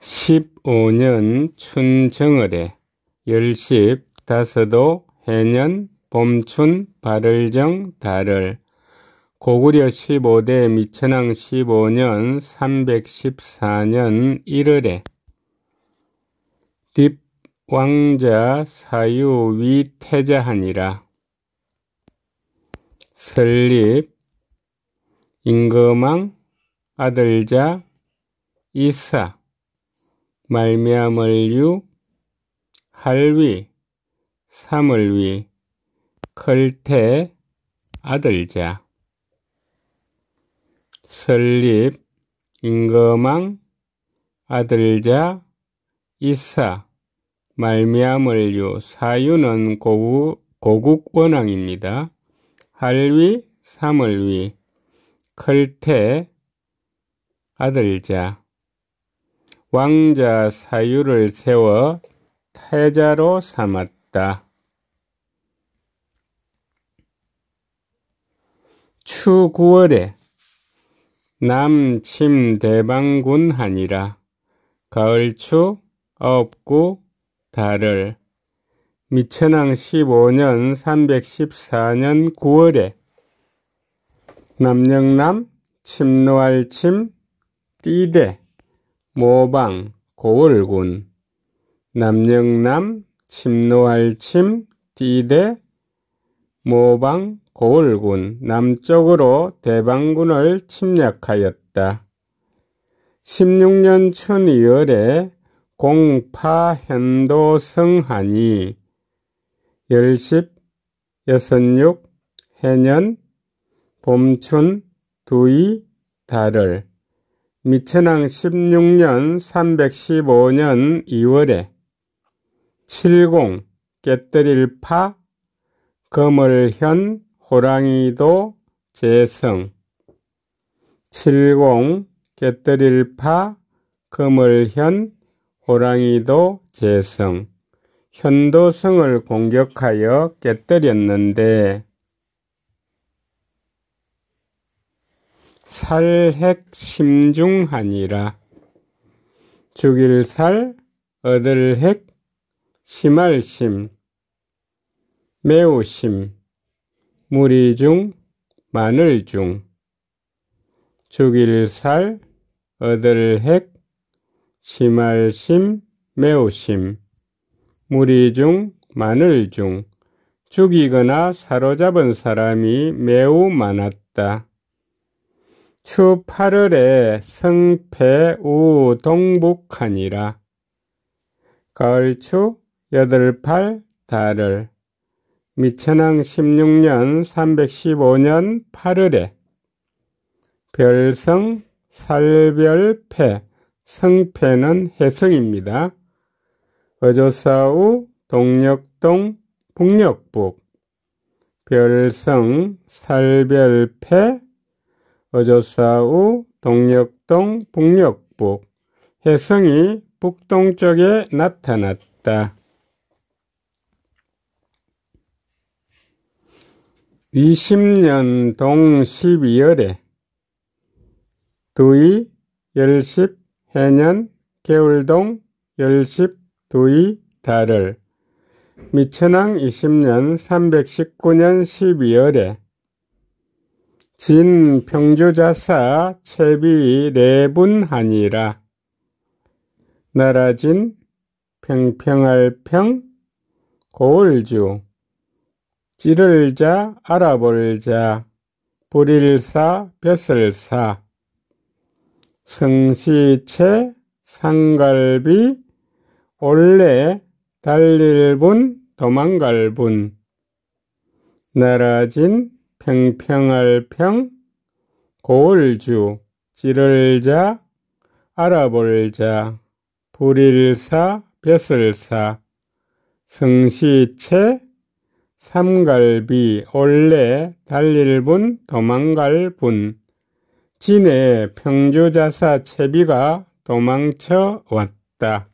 15년 춘정월에 열십 다섯도 해년 봄춘 발을정 달을 고구려 15대 미천왕 15년 314년 1월에 립 왕자 사유 위태자하니라. 설립 임금왕 아들자 이사 말미암을유 할위 사물위 클태 아들자. 설립 임금왕 아들자 이사. 말미암을유 사유는 고국, 고국 원왕입니다. 할위 사물위 클태 아들자 왕자 사유를 세워 태자로 삼았다. 추 9월에 남침 대방군 하니라. 가을추 업구 달을. 미천왕 15년 314년 9월에 남영남 침노할침 띠대 모방 고을군 남영남 침노할침 띠대 모방 고을군 남쪽으로 대방군을 침략하였다. 16년 춘 2월에 공파 현도성하니 열십 여섯육 해년 봄춘 두이 달을 미천왕 16년 315년 2월에 칠공 깨뜨릴 파 거물현 호랑이도 재성. 칠공 깨뜨릴 파 거물현 호랑이도 재성. 현도성을 공격하여 깨뜨렸는데 살핵 심중하니라. 죽일 살, 얻을 핵, 심할 심, 매우 심, 무리 중, 마늘 중, 죽일 살, 얻을 핵, 심할 심, 매우 심, 무리 중, 마늘 중, 죽이거나 사로잡은 사람이 매우 많았다. 추 8월에 성패우 동북하니라. 가을추 여덟팔 달을 미천왕 16년 315년 8월에 별성 살별패 성패는 해성입니다. 어조사우 동력동 북녘북 별성 살별패 어조사우 동력동 북녘북 해성이 북동쪽에 나타났다. 이십년 동 12월에 두이 열십 해년 개울동 열십 두이 달을 미천왕 20년 319년 12월에 진 평주자사 채비 내분하니라. 나라진 평평할 평 고을주. 찌를 자 알아볼 자. 불일사 벼슬사. 성시채 상갈비 올레 달릴분 도망갈분. 나라진 평평할 평, 고을주, 찌를 자, 알아볼 자, 불일사, 벼슬사, 성시채, 삼갈비, 올레, 달릴분, 도망갈분, 진해 평주자사 채비가 도망쳐 왔다.